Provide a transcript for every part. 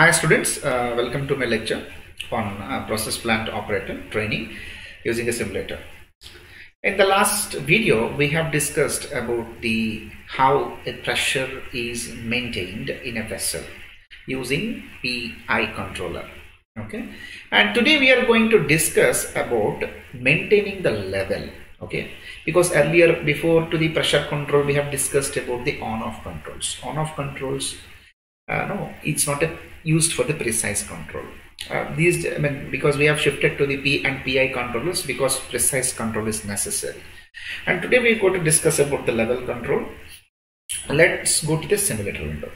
Hi students, uh, welcome to my lecture on uh, process plant operator training using a simulator. In the last video, we have discussed about the how a pressure is maintained in a vessel using PI controller. Okay, and today we are going to discuss about maintaining the level. Okay, because earlier before to the pressure control, we have discussed about the on-off controls. On-off controls uh, no it's not a, used for the precise control. Uh, these I mean because we have shifted to the P and PI controllers because precise control is necessary. And today we are going to discuss about the level control. Let's go to the simulator window.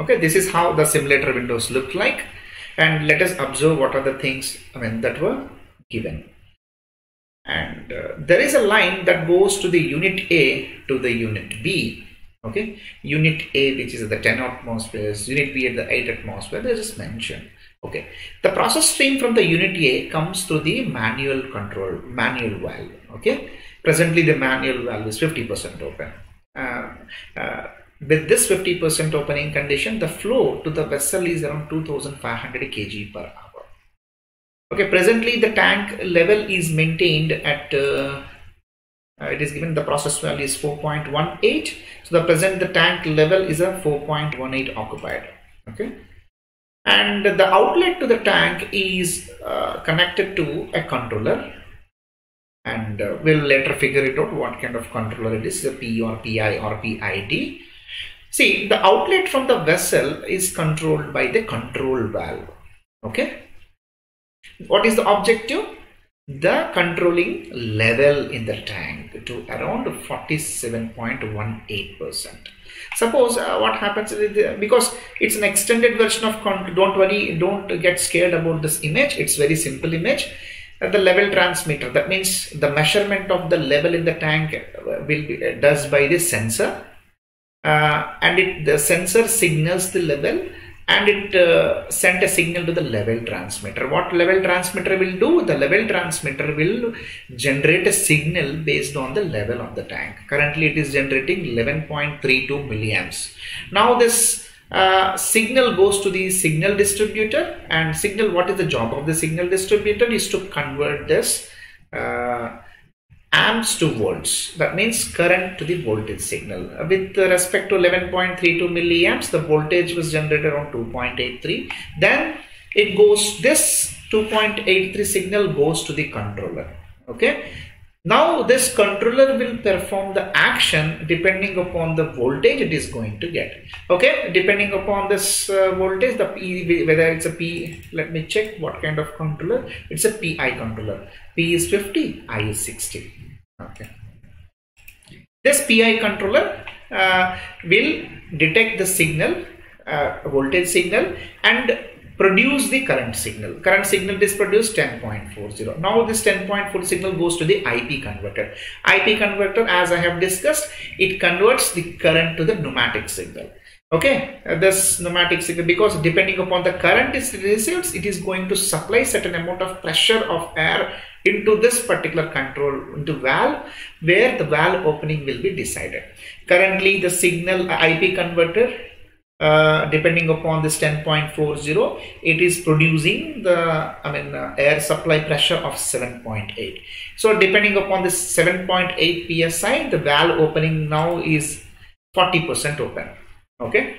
Okay this is how the simulator windows look like. And let us observe what are the things I mean that were given and uh, there is a line that goes to the unit A to the unit B okay? Unit A which is at the 10 atmospheres unit B at the 8 atmosphere they just mentioned okay? The process stream from the unit A comes through the manual control manual valve okay? Presently the manual valve is 50% open. Uh, uh, with this 50% opening condition the flow to the vessel is around 2500 kg per hour okay presently the tank level is maintained at uh, uh, it is given the process value is 4.18 so the present the tank level is a 4.18 occupied okay? And the outlet to the tank is uh, connected to a controller. And uh, we'll later figure it out what kind of controller it is a P or PI or PID see the outlet from the vessel is controlled by the control valve okay what is the objective? The controlling level in the tank to around 47.18%. Suppose uh, what happens the, because it's an extended version of don't worry, don't get scared about this image. It's very simple image. Uh, the level transmitter that means the measurement of the level in the tank will be uh, does by the sensor uh, and it the sensor signals the level and it uh, sent a signal to the level transmitter. What level transmitter will do? The level transmitter will generate a signal based on the level of the tank. Currently it is generating 11.32 milliamps. Now this uh, signal goes to the signal distributor and signal what is the job of the signal distributor is to convert this uh, amps to volts. That means current to the voltage signal. With respect to 11.32 milliamps the voltage was generated around 2.83 then it goes this 2.83 signal goes to the controller. Okay now this controller will perform the action depending upon the voltage it is going to get. Okay? Depending upon this uh, voltage the P whether it's a P let me check what kind of controller. It's a PI controller. P is 50 I is 60 okay. This PI controller uh, will detect the signal uh, voltage signal and produce the current signal. Current signal is produced 10.40. Now this 10.40 signal goes to the IP converter. IP converter as I have discussed, it converts the current to the pneumatic signal. Okay, uh, this pneumatic signal because depending upon the current it receives, it is going to supply certain amount of pressure of air into this particular control into valve where the valve opening will be decided. Currently the signal uh, IP converter uh, depending upon this 10.40 it is producing the I mean uh, air supply pressure of 7.8 so depending upon this 7.8 psi the valve opening now is 40% open. Okay?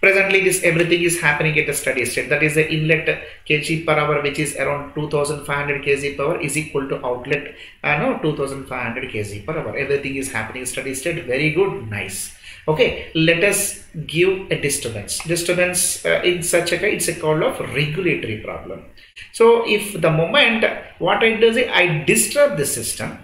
Presently this everything is happening at a steady state. That is the inlet kg per hour which is around 2500 kg per hour is equal to outlet uh, no 2500 kg per hour. Everything is happening steady state. Very good. Nice okay let us give a disturbance. Disturbance uh, in such a case it's a call of regulatory problem. So if the moment what i do is i disturb the system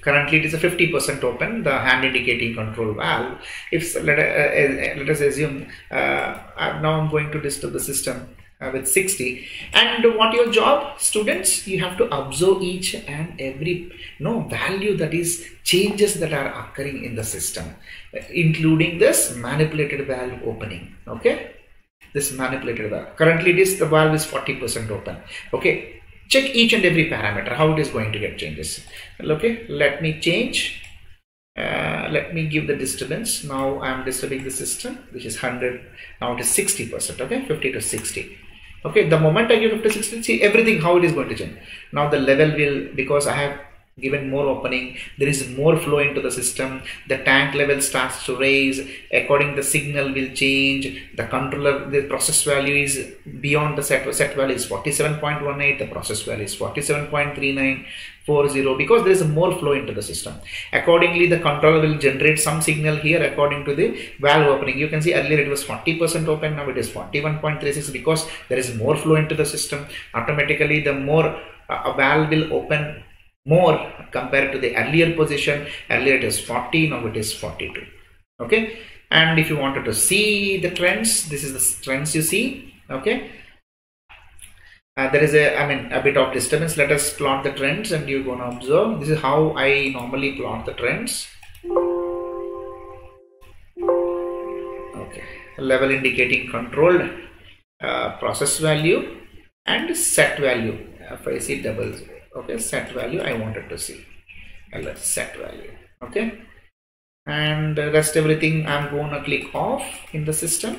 currently it is a 50% open the hand indicating control valve. If let, uh, uh, let us assume uh, now i'm going to disturb the system uh, with 60 and what your job students you have to observe each and every no value that is changes that are occurring in the system including this manipulated valve opening okay? This manipulated valve. Currently it is the valve is 40 percent open okay? Check each and every parameter how it is going to get changes. Okay let me change uh, let me give the disturbance. Now i am disturbing the system which is 100 now it is 60 percent okay? 50 to 60 okay the moment i give 50 60 see everything how it is going to change. Now the level will because i have given more opening there is more flow into the system. The tank level starts to raise. According the signal will change. The controller the process value is beyond the set set value is 47.18 the process value is 47.3940 because there is more flow into the system. Accordingly the controller will generate some signal here according to the valve opening. You can see earlier it was 40 percent open now it is 41.36 because there is more flow into the system. Automatically the more uh, a valve will open more compared to the earlier position. Earlier it is 40 now it is 42 okay? And if you wanted to see the trends this is the trends you see. Okay? Uh, there is a i mean a bit of disturbance. Let us plot the trends and you're going to observe. This is how i normally plot the trends. Okay. Level indicating controlled uh, process value and set value. If i see double zero okay set value I wanted to see. Let's set value. Okay? And rest everything I'm to click off in the system.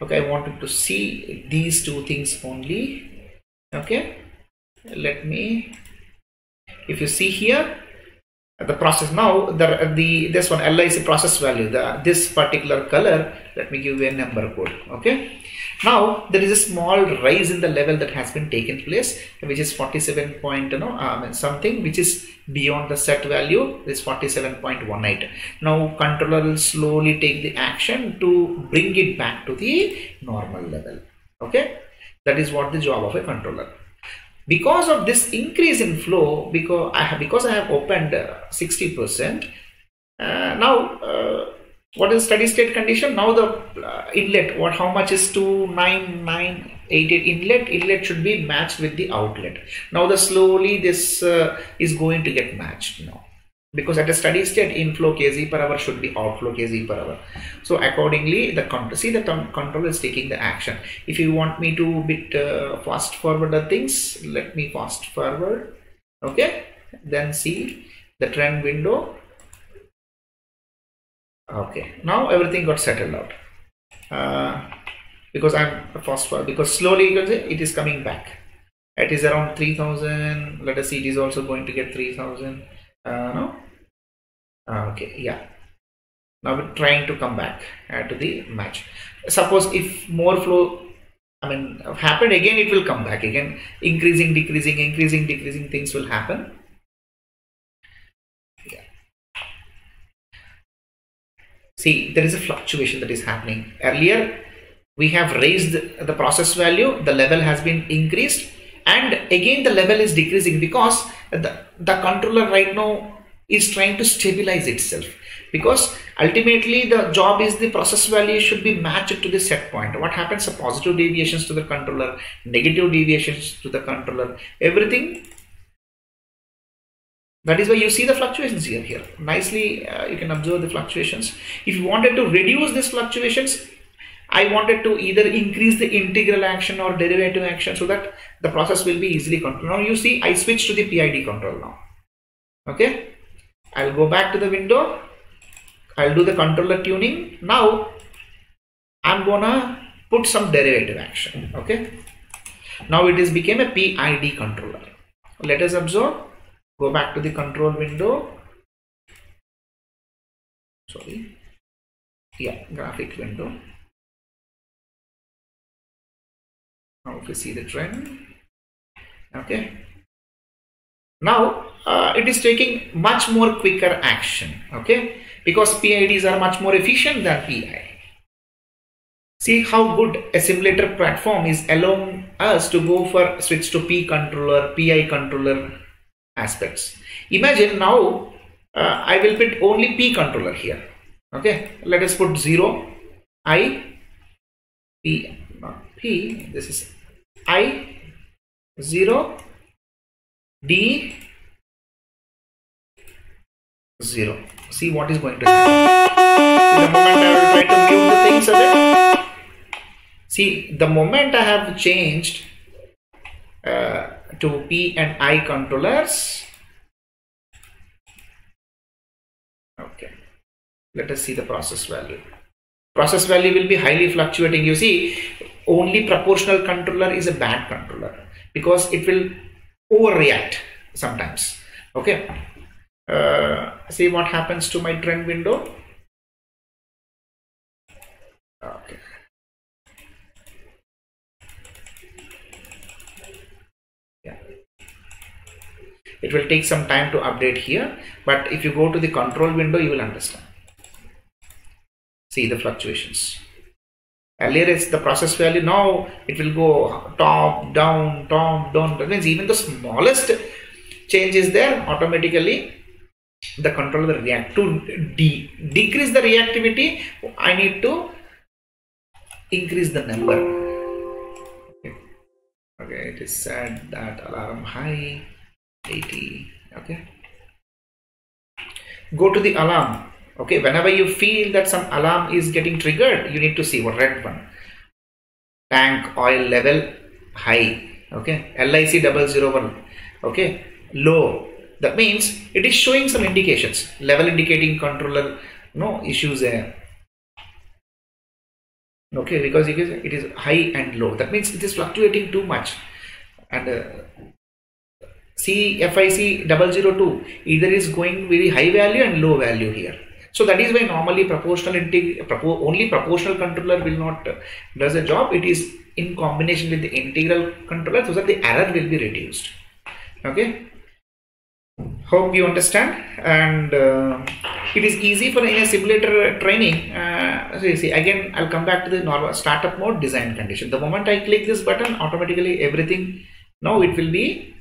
Okay I wanted to see these two things only. Okay? Let me if you see here the process now the the this one Li is a process value the this particular color let me give you a number code. Okay now there is a small rise in the level that has been taken place which is 47 point you know um, something which is beyond the set value is 47.18 now controller will slowly take the action to bring it back to the normal level okay? That is what the job of a controller. Because of this increase in flow because I have because I have opened 60% uh, uh, now uh, what is steady state condition? Now the uh, inlet. What how much is 29988 inlet? Inlet should be matched with the outlet. Now the slowly this uh, is going to get matched now. Because at a steady state inflow kg per hour should be outflow kg per hour. So accordingly the control see the control is taking the action. If you want me to bit uh, fast forward the things let me fast forward. Okay? Then see the trend window okay. Now everything got settled out. Uh, because I'm fast forward because slowly it is coming back. It is around 3000 let us see it is also going to get 3000 uh, no? Uh, okay. Yeah. Now we're trying to come back uh, to the match. Suppose if more flow I mean happened again it will come back again. Increasing decreasing increasing decreasing things will happen see there is a fluctuation that is happening. Earlier we have raised the process value the level has been increased and again the level is decreasing because the, the controller right now is trying to stabilize itself. Because ultimately the job is the process value should be matched to the set point. What happens? The positive deviations to the controller negative deviations to the controller. Everything that is why you see the fluctuations here. Here nicely uh, you can observe the fluctuations. If you wanted to reduce these fluctuations, I wanted to either increase the integral action or derivative action so that the process will be easily controlled. Now you see I switch to the PID control now. Okay, I'll go back to the window. I'll do the controller tuning. Now I'm gonna put some derivative action. Okay, now it is became a PID controller. Let us observe go back to the control window. Sorry. Yeah graphic window. Now if you see the trend. Okay. Now uh, it is taking much more quicker action okay? Because PIDs are much more efficient than PI see how good a simulator platform is allowing us to go for switch to P controller PI controller aspects. Imagine now uh, I will put only P controller here. Okay, let us put 0, I, P, not P, this is I, 0, D, 0. See what is going to happen. The moment I will try to the things a bit. See, the moment I have changed uh, to P and I controllers. Okay, let us see the process value. Process value will be highly fluctuating. You see only proportional controller is a bad controller because it will overreact sometimes. Okay. Uh, see what happens to my trend window? Okay yeah it will take some time to update here but if you go to the control window you will understand. See the fluctuations. Earlier it's the process value. Now it will go top down top down. That means even the smallest change is there automatically the controller will react. To de- decrease the reactivity i need to increase the number. Okay, okay it is said that alarm high 80 okay? Go to the alarm okay? Whenever you feel that some alarm is getting triggered you need to see what red one. Tank oil level high okay? Lic 001 okay? Low. That means it is showing some indications. Level indicating controller no issues there. Okay because it is, it is high and low. That means it is fluctuating too much. And uh, CFIC 002 either is going very high value and low value here so that is why normally proportional propo only proportional controller will not uh, does a job. It is in combination with the integral controller so that the error will be reduced. Okay. Hope you understand and uh, it is easy for a simulator training. Uh, so you see again I'll come back to the normal startup mode design condition. The moment I click this button automatically everything now it will be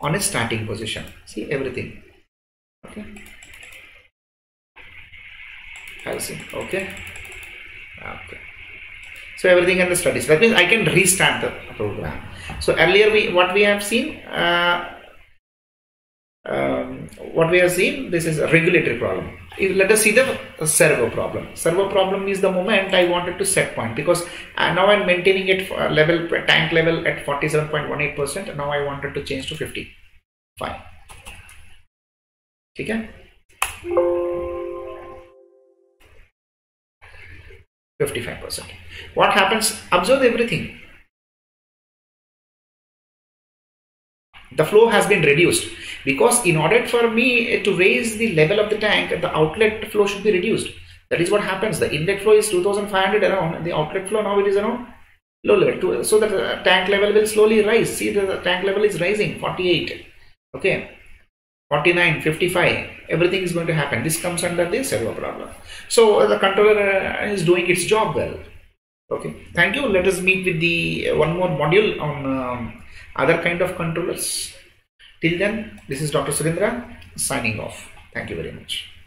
on a starting position. See everything. Okay. I see okay okay so everything in the studies that means i can restart the program so earlier we what we have seen uh, what we have seen this is a regulatory problem If, let us see the servo problem servo problem is the moment i wanted to set point because uh, now i'm maintaining it for level tank level at 47.18 percent now i wanted to change to 50 fine okay 55%. What happens? Observe everything. The flow has been reduced because in order for me to raise the level of the tank, the outlet flow should be reduced. That is what happens. The inlet flow is 2500 around, the outlet flow now it is around low level. So that the tank level will slowly rise. See the tank level is rising 48. Okay. 49 55 everything is going to happen this comes under the servo problem so the controller uh, is doing its job well okay thank you let us meet with the uh, one more module on um, other kind of controllers. Till then this is dr surendra signing off. Thank you very much